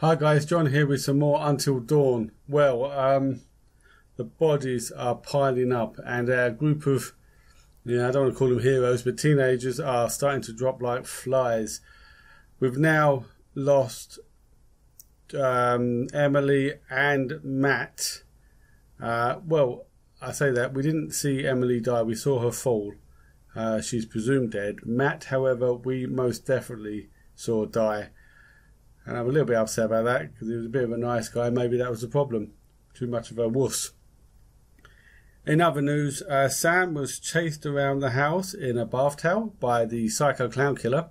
Hi guys, John here with some more Until Dawn. Well, um, the bodies are piling up, and a group of, yeah, I don't want to call them heroes, but teenagers are starting to drop like flies. We've now lost um, Emily and Matt. Uh, well, I say that we didn't see Emily die; we saw her fall. Uh, she's presumed dead. Matt, however, we most definitely saw die. And I'm a little bit upset about that because he was a bit of a nice guy. Maybe that was the problem. Too much of a wuss. In other news, uh, Sam was chased around the house in a bath towel by the psycho clown killer.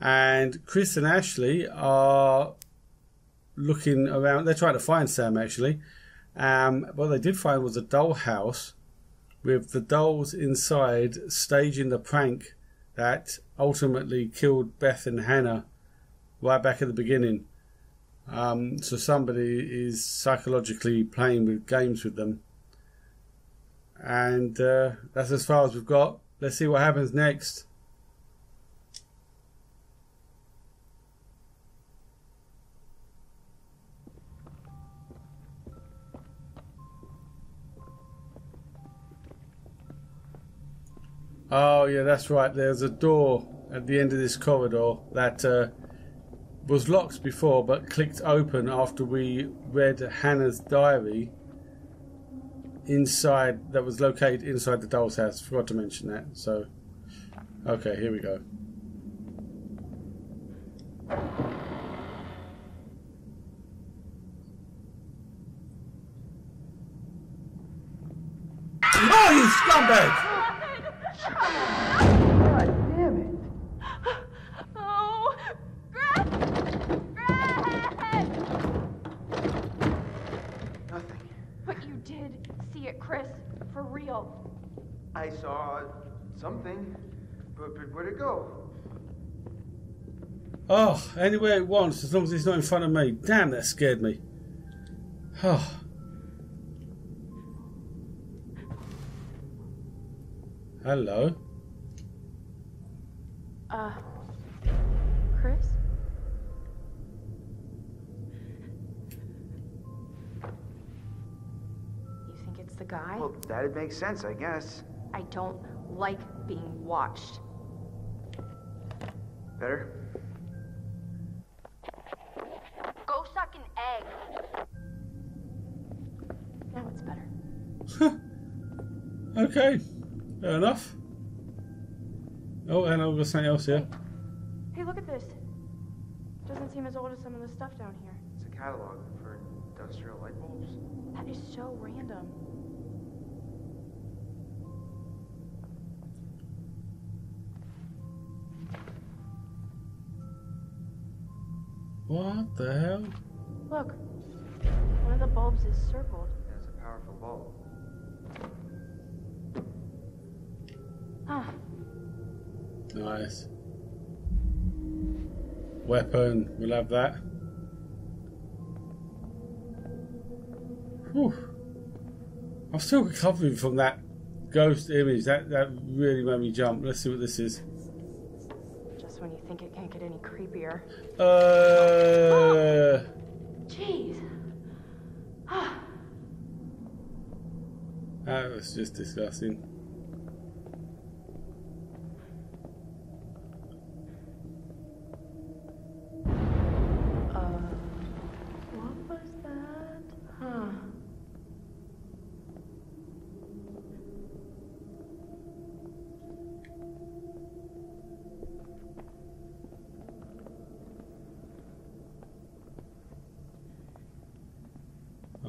And Chris and Ashley are looking around. They're trying to find Sam actually. Um, what they did find was a doll house with the dolls inside staging the prank that ultimately killed Beth and Hannah right back at the beginning. Um, so somebody is psychologically playing with games with them. And uh, that's as far as we've got. Let's see what happens next. Oh yeah, that's right. There's a door at the end of this corridor that uh, was locked before but clicked open after we read Hannah's diary inside that was located inside the doll's house. Forgot to mention that. So, okay, here we go. Oh, you scumbag! I saw something, but, but where'd it go? Oh, anywhere it wants, as long as it's not in front of me. Damn, that scared me. Oh. Hello. Uh, Chris? You think it's the guy? Well, that'd make sense, I guess. I don't like being watched. Better? okay, fair enough. Oh, and I've got something else here. Hey, look at this. Doesn't seem as old as some of the stuff down here. It's a catalog for industrial light bulbs. That is so random. What the hell? Look, one of the bulbs is circled. Yeah, it's a powerful bulb. Huh. Nice. Weapon, we'll have that. Whew. I'm still recovering from that ghost image. That that really made me jump. Let's see what this is. Just when you think it can't get any creepier. Uh. Jeez. That was just disgusting.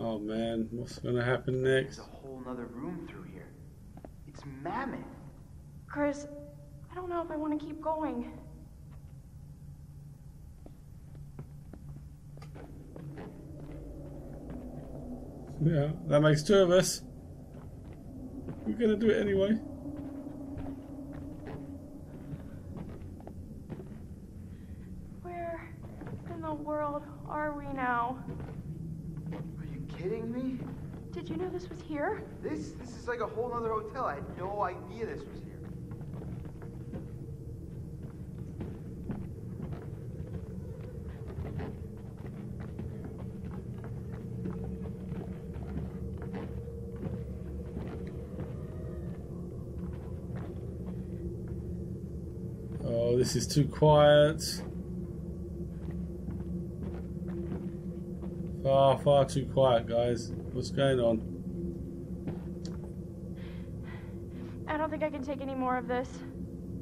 Oh man, what's gonna happen next? There's a whole nother room through here. It's mammoth. Chris, I don't know if I want to keep going. Yeah, that makes two of us. We're gonna do it anyway. Where in the world are we now? kidding me? Did you know this was here? This this is like a whole other hotel. I had no idea this was here. Oh, this is too quiet. Far, far too quiet, guys. What's going on? I don't think I can take any more of this.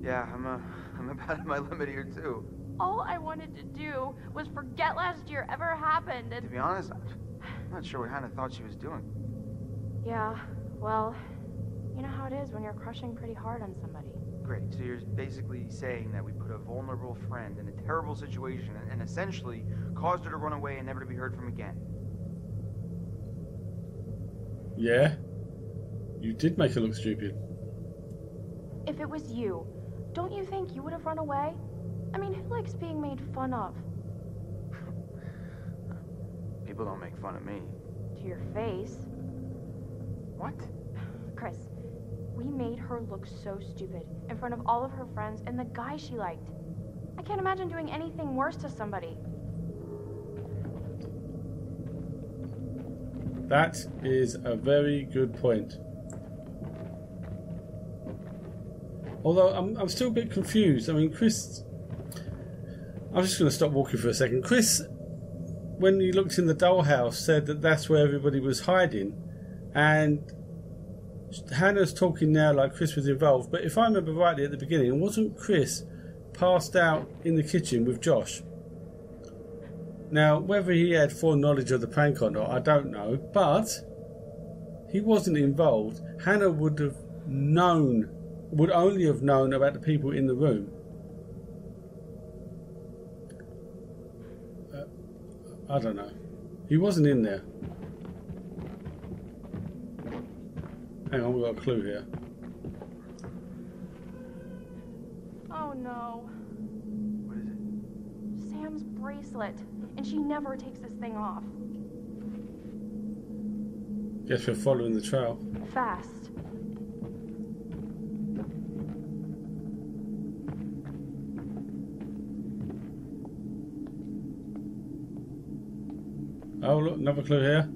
Yeah, I'm uh, I'm about at my limit here too. All I wanted to do was forget last year ever happened To be honest, I'm not sure what Hannah thought she was doing. Yeah, well, you know how it is when you're crushing pretty hard on somebody. Great. So you're basically saying that we put a vulnerable friend in a terrible situation and, and essentially caused her to run away and never to be heard from again. Yeah? You did make her look stupid. If it was you, don't you think you would have run away? I mean, who likes being made fun of? People don't make fun of me. To your face. What? Chris, we made her look so stupid in front of all of her friends and the guy she liked. I can't imagine doing anything worse to somebody. That is a very good point. Although I'm, I'm still a bit confused. I mean, Chris. I'm just going to stop walking for a second. Chris, when he looked in the dollhouse, said that that's where everybody was hiding. And Hannah's talking now like Chris was involved. But if I remember rightly at the beginning, wasn't Chris passed out in the kitchen with Josh? Now, whether he had foreknowledge of the prank or not, I don't know. But he wasn't involved. Hannah would have known, would only have known about the people in the room. Uh, I don't know. He wasn't in there. Hang on, we've got a clue here. Oh no. What is it? Sam's bracelet. And she never takes this thing off. Guess we're following the trail. Fast. Oh, look, another clue here.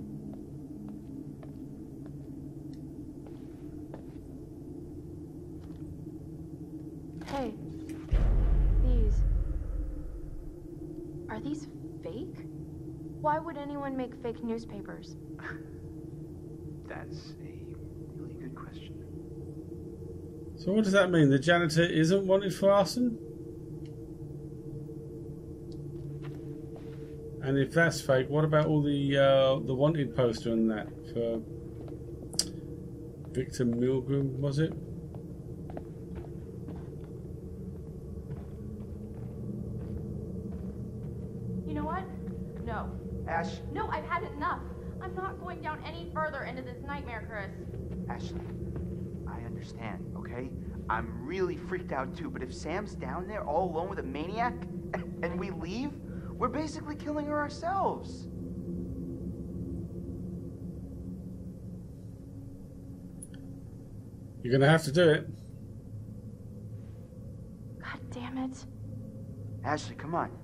Why would anyone make fake newspapers? That's a really good question. So what does that mean? The janitor isn't wanted for arson? And if that's fake, what about all the uh, the wanted poster and that for Victor Milgram? Was it? You know what? No. Ash, No, I've had enough. I'm not going down any further into this nightmare, Chris. Ashley, I understand, okay? I'm really freaked out too, but if Sam's down there all alone with a maniac and we leave, we're basically killing her ourselves. You're gonna have to do it. God damn it. Ashley, come on.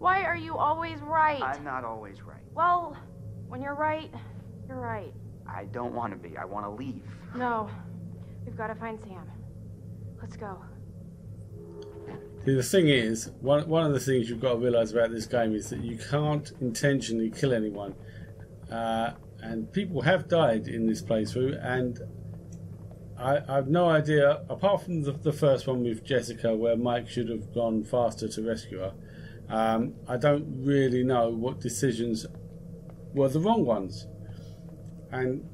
Why are you always right? I'm not always right. Well, when you're right, you're right. I don't want to be. I want to leave. No. We've got to find Sam. Let's go. See, the thing is, one one of the things you've got to realise about this game is that you can't intentionally kill anyone, uh, and people have died in this playthrough, and I, I've no idea. Apart from the, the first one with Jessica, where Mike should have gone faster to rescue her, um, I don't really know what decisions were the wrong ones, and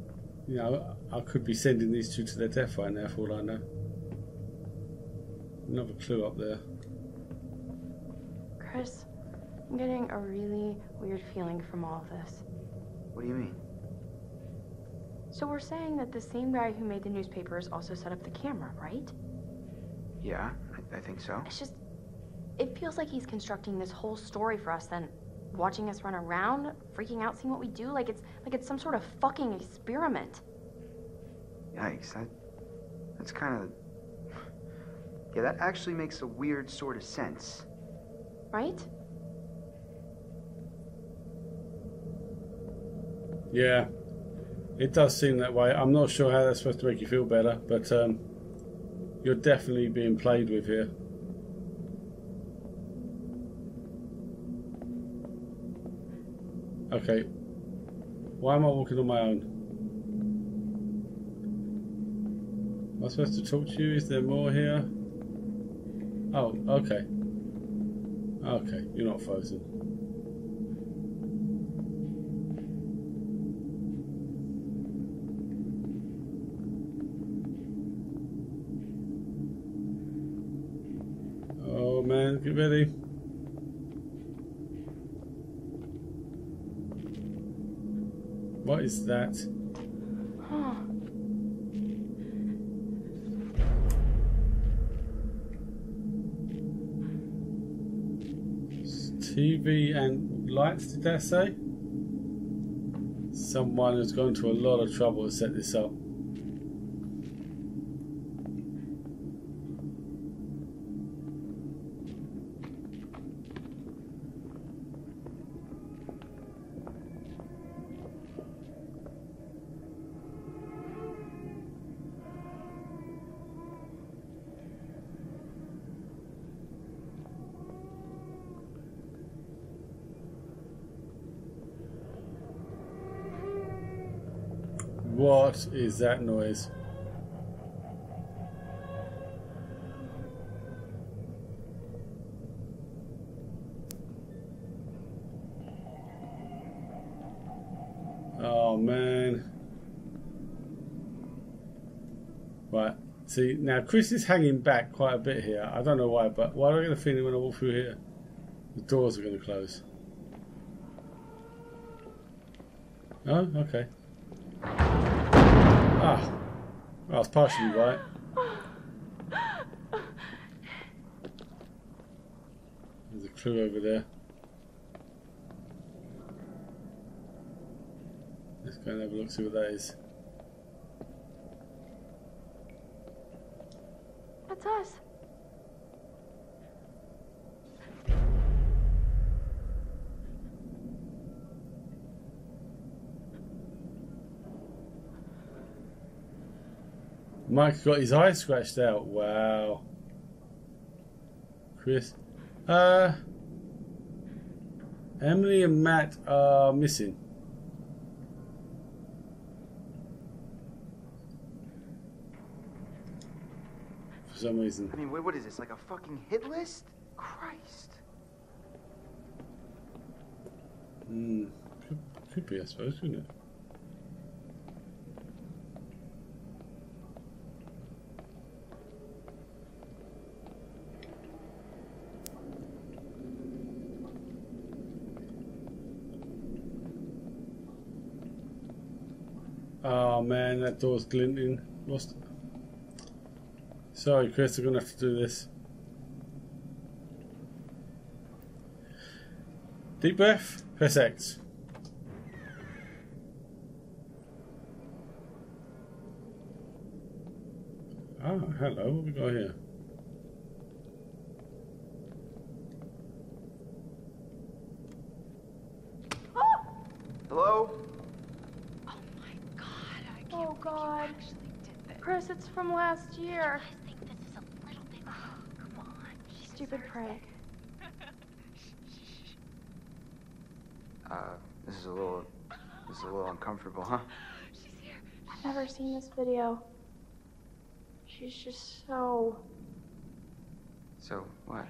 you know I could be sending these two to their death right now, for all I know. Another clue up there. Chris, I'm getting a really weird feeling from all of this. What do you mean? So we're saying that the same guy who made the newspapers also set up the camera, right? Yeah, I, I think so. It's just, it feels like he's constructing this whole story for us, then watching us run around, freaking out, seeing what we do, like it's like it's some sort of fucking experiment. Yikes, that, that's kind of... Yeah, that actually makes a weird sort of sense. Right? Yeah, it does seem that way. I'm not sure how that's supposed to make you feel better, but um, you're definitely being played with here. Okay. Why am I walking on my own? Am I supposed to talk to you? Is there more here? Oh, okay. Okay, you're not frozen. Oh man, get ready. What is that? TV and lights, did that say? Someone has gone to a lot of trouble to set this up. What is that noise? Oh man. Right. See, now Chris is hanging back quite a bit here. I don't know why, but why do I get a feeling when I walk through here? The doors are going to close. Oh, okay. I was partially right. There's a clue over there. Let's go and have a look, see what that is. That's us. Mike got his eye scratched out. Wow. Chris. Uh. Emily and Matt are missing. For some reason. I mean, wait, what is this? Like a fucking hit list? Christ. Hmm. Could, could be, I suppose, couldn't it? Oh man, that door's glinting. Lost. Sorry, Chris, I'm gonna have to do this. Deep breath, press X. Oh, hello, what we got here? Hello? Oh my god, I can't Oh, believe God. actually did this. Chris, it's from last year. I think this is a little bit. come on. she Stupid prank. Uh, this is a little, this is a little uncomfortable, huh? She's here. I've never seen this video. She's just so. So, what?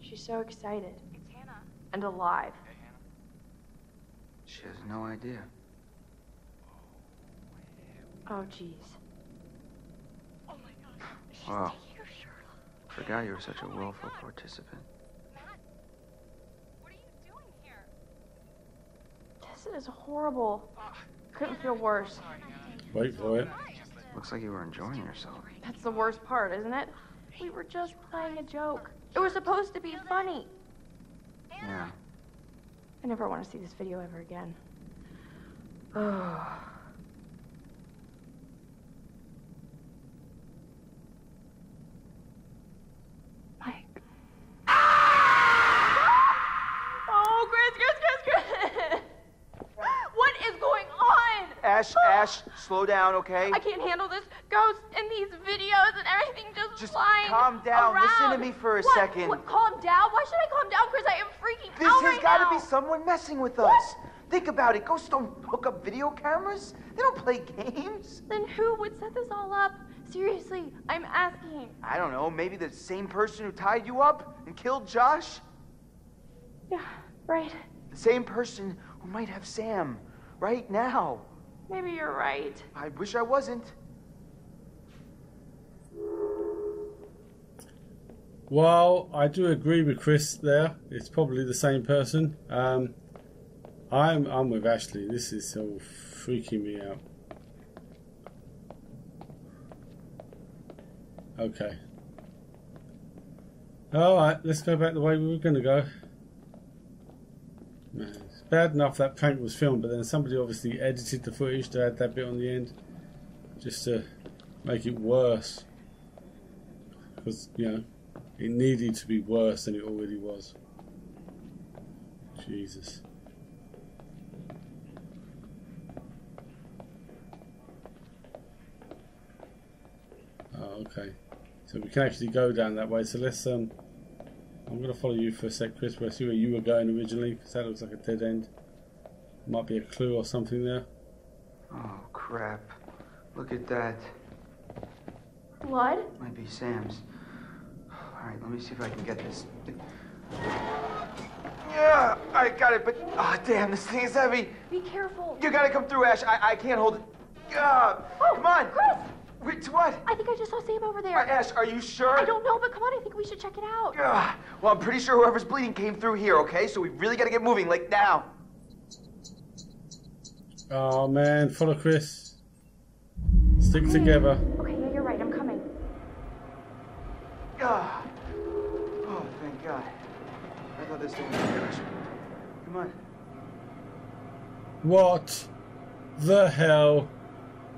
She's so excited It's Hannah. and alive. hannah She has no idea. Oh, jeez. Oh my god. She's Wow. taking her shirt off. Forgot you were such a willful participant. Matt, what are you doing here? This is horrible. Uh, Couldn't feel worse. Wait for it. Looks like you were enjoying yourself. That's the worst part, isn't it? We were just playing a joke. It was supposed to be funny. Yeah. I never want to see this video ever again. Oh. Mike. Oh, Chris, Chris, Chris, Chris! What is going on? Ash, Ash, slow down, okay? I can't handle this ghost and these videos and everything just, Just flying calm down. Listen to me for a What? second. What? Calm down? Why should I calm down, Chris? I am freaking This out This has right got to be someone messing with us. Think about it. Ghosts don't hook up video cameras. They don't play games. Then who would set this all up? Seriously, I'm asking. I don't know. Maybe the same person who tied you up and killed Josh. Yeah, right. The same person who might have Sam right now. Maybe you're right. I wish I wasn't. Well, I do agree with Chris there. It's probably the same person. Um, I'm I'm with Ashley. This is all freaking me out. Okay. All right, let's go back the way we were going to go. Man, it's bad enough that prank was filmed, but then somebody obviously edited the footage to add that bit on the end, just to make it worse. Because you know, it needed to be worse than it already was. Jesus. Oh, okay. So we can actually go down that way. So let's um. I'm gonna follow you for a sec, Chris. We'll see where you were going originally, because that looks like a dead end. Might be a clue or something there. Oh, crap. Look at that. Blood? Might be Sam's. All right, let me see if I can get this. Yeah, I got it, but oh damn, this thing is heavy. Be careful. You gotta come through, Ash. I, I can't hold it. Yeah, Oh, come on. Chris! Wait, what? I think I just saw Sam over Uh, there. Ash, are you sure? I don't know, but come on, I think we should check it out. Yeah. Well, I'm pretty sure whoever's bleeding came through here. Okay, so we really gotta get moving, like now. Oh man, follow Chris. Stick together. Okay, yeah, you're right. I'm coming. Ah. Oh, thank God. I thought this thing was gonna crash. Come on. What the hell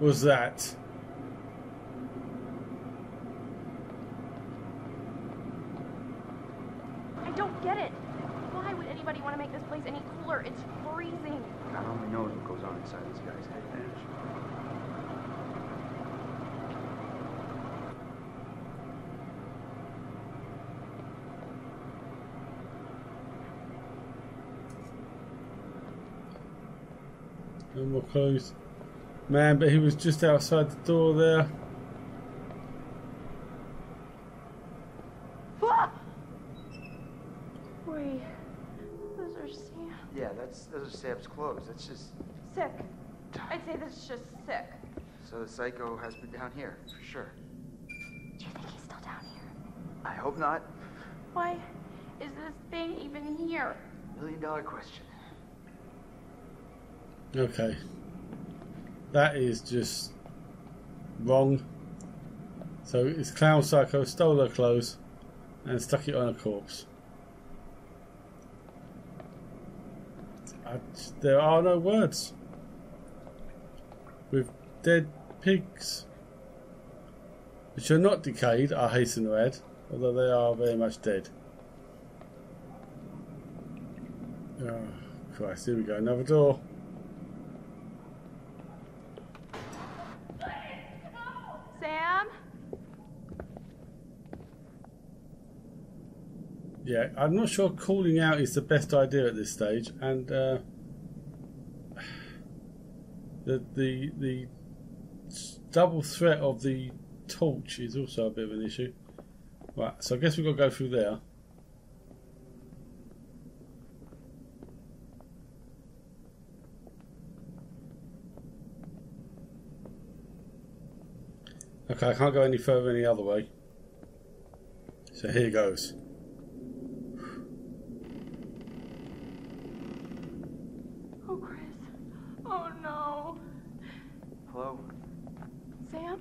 was that? I don't get it. Why would anybody want to make this place any cooler? It's freezing. Only knows what goes on inside this guy's head. No more clues. Man, but he was just outside the door there. Psycho has been down here for sure. Do you think he's still down here? I hope not. Why is this thing even here? Million dollar question. Okay. That is just wrong. So it's Clown Psycho stole her clothes and stuck it on a corpse. I, there are no words. With dead pigs, which are not decayed, I hasten to add, although they are very much dead. Oh, Christ, here we go, another door. Sam? Yeah, I'm not sure calling out is the best idea at this stage, and uh, the the the double threat of the torch is also a bit of an issue. Right, so I guess we've got to go through there. Okay, I can't go any further any other way. So here goes. Oh, Chris. Oh, no. Hello? Sam?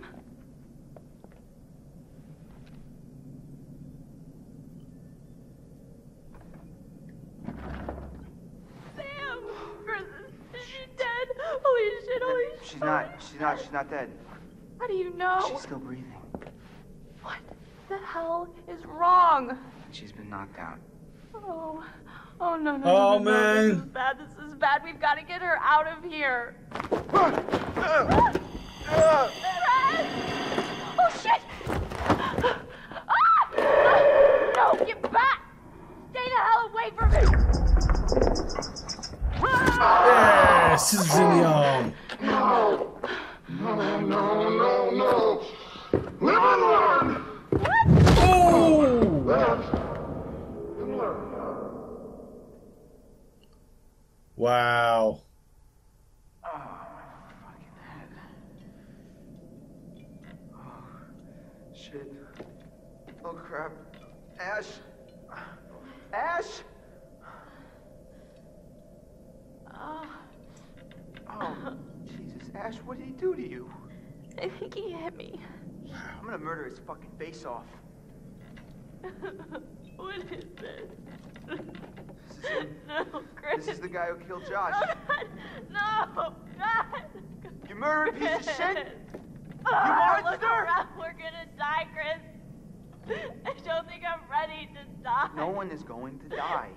Sam! Chris, is she dead? Holy shit, holy shit. She's not. She's not. Dead. How do you know? She's still breathing. What the hell is wrong? She's been knocked out. Oh, oh no, no, Oh, no, no, no. This is bad. This is bad. We've got to get her out of here. Oh shit! Ah! No, get back! Stay the hell away from me! Yeah, scissors in the arm. No, no, no, no. Live and learn. Oh! Live and learn. Wow. Shit. Oh crap. Ash. Ash. Oh, Oh, Jesus, Ash, what did he do to you? I think he hit me. I'm gonna murder his fucking face off. What is this? This is him. No, Chris. This is the guy who killed Josh. No, God. You murdering piece of shit! Ah, look monster! around. We're gonna die, Chris. I don't think I'm ready to die. No one is going to die.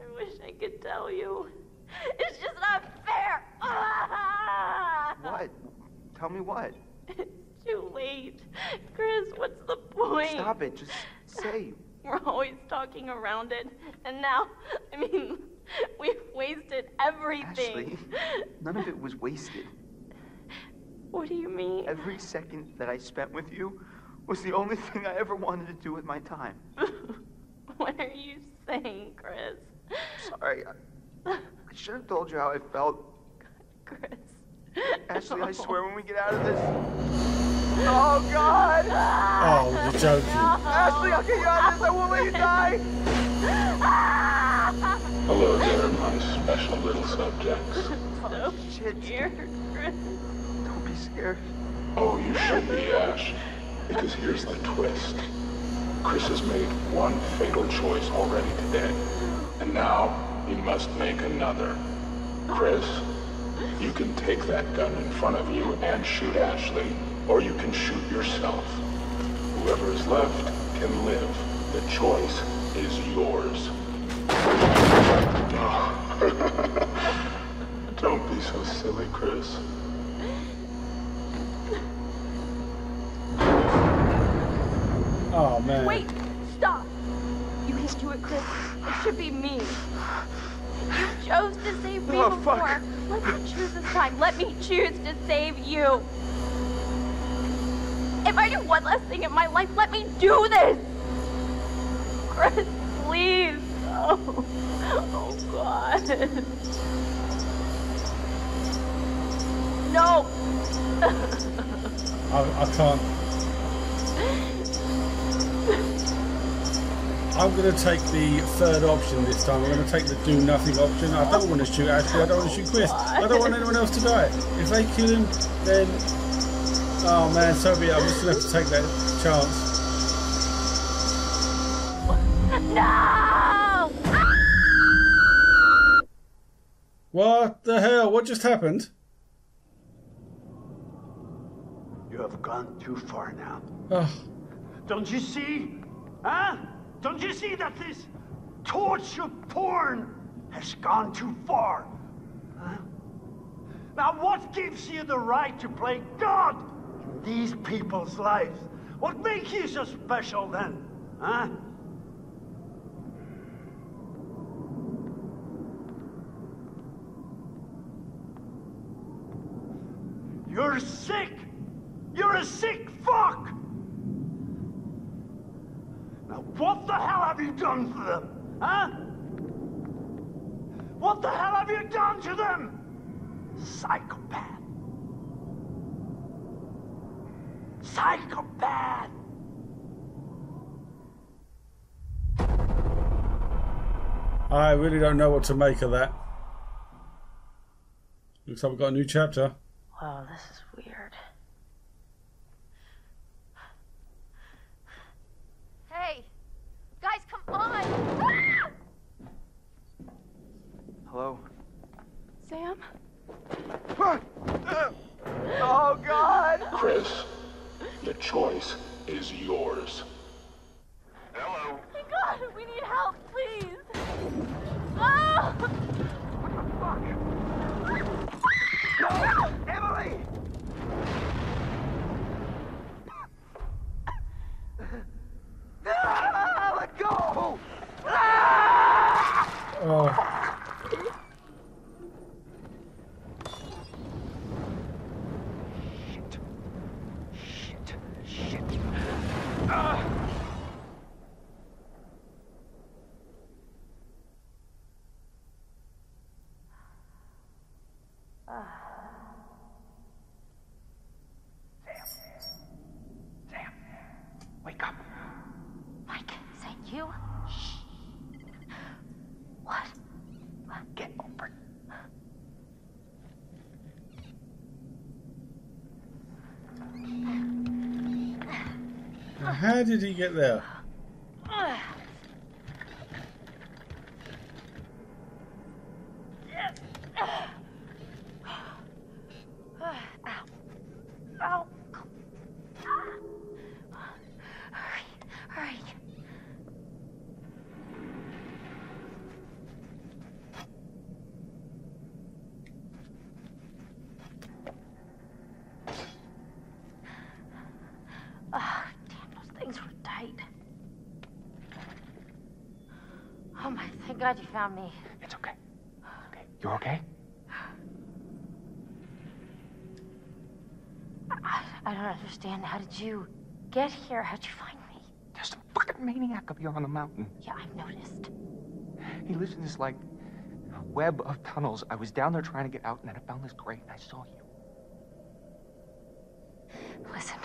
I wish I could tell you. It's just not fair. What? Tell me what? It's too late. Chris, what's the point? Stop it. Just say. We're always talking around it. And now, I mean, we've wasted everything. Ashley, none of it was wasted. What do you mean? Every second that I spent with you was the only thing I ever wanted to do with my time. what are you saying, Chris? Sorry. I, I should have told you how I felt. Chris. Ashley, I swear when we get out of this. Oh, God! Oh, you're joking. Ashley, I'll get you out of this. I won't let you die. Hello there, my special little subjects. So Shit. scared, Chris. Don't be scared. Oh, you should be, Ash. Because here's the twist. Chris has made one fatal choice already today. And now he must make another. Chris, you can take that gun in front of you and shoot Ashley, or you can shoot yourself. Whoever is left can live. The choice is yours. Don't be so silly, Chris. Oh, man. Wait, stop. You can't do it, Chris. It should be me. You chose to save me Oh, before. fuck. Let me choose this time. Let me choose to save you. If I do one last thing in my life, let me do this. Chris, please. Oh, oh God. No. I, I can't. I'm going to take the third option this time. I'm going to take the do nothing option. I don't want to shoot Ashley. I don't want to shoot Chris. I don't want anyone else to die. If they kill him, then. Oh man, so be it. I'm just going to have to take that chance. No! What the hell? What just happened? You have gone too far now. Oh, Don't you see? Huh? Don't you see that this torture porn has gone too far? Huh? Now, what gives you the right to play God in these people's lives? What makes you so special then? Huh? You're sick! You're a sick fuck! Now, what the hell have you done to them? Huh? What the hell have you done to them? Psychopath. Psychopath! I really don't know what to make of that. Looks like we've got a new chapter. Wow, this is weird. Hello? Sam? Oh, God! Chris, the choice is yours. Hello? Oh, God, we need help, please! Oh! How did he get there? Ow. Hurry, hurry. Ah, damn, those things were tight. Oh God you found me. It's okay. Okay, you're okay? I, I don't understand. How did you get here? How'd you find me? There's some fucking maniac up here on the mountain. Yeah, I've noticed. He lives in this, like, web of tunnels. I was down there trying to get out, and then I found this grate, and I saw you. Listen,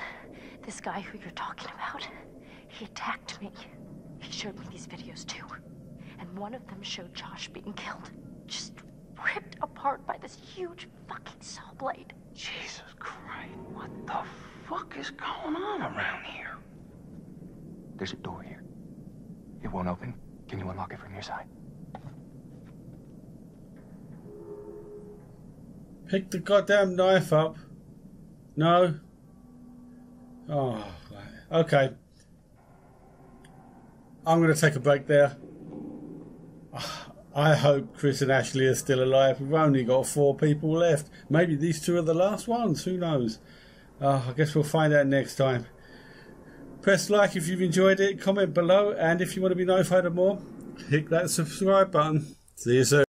this guy who you're talking about, he attacked me. He showed me these videos too. And one of them showed Josh being killed. Just ripped apart by this huge fucking saw blade. Jesus Christ, what the fuck is going on around here? There's a door here. It won't open. Can you unlock it from your side? Pick the goddamn knife up. No. Oh, okay. I'm going to take a break there. I hope Chris and Ashley are still alive. We've only got four people left. Maybe these two are the last ones. Who knows? Uh, I guess we'll find out next time. Press like if you've enjoyed it. Comment below. And if you want to be notified of more, hit that subscribe button. See you soon.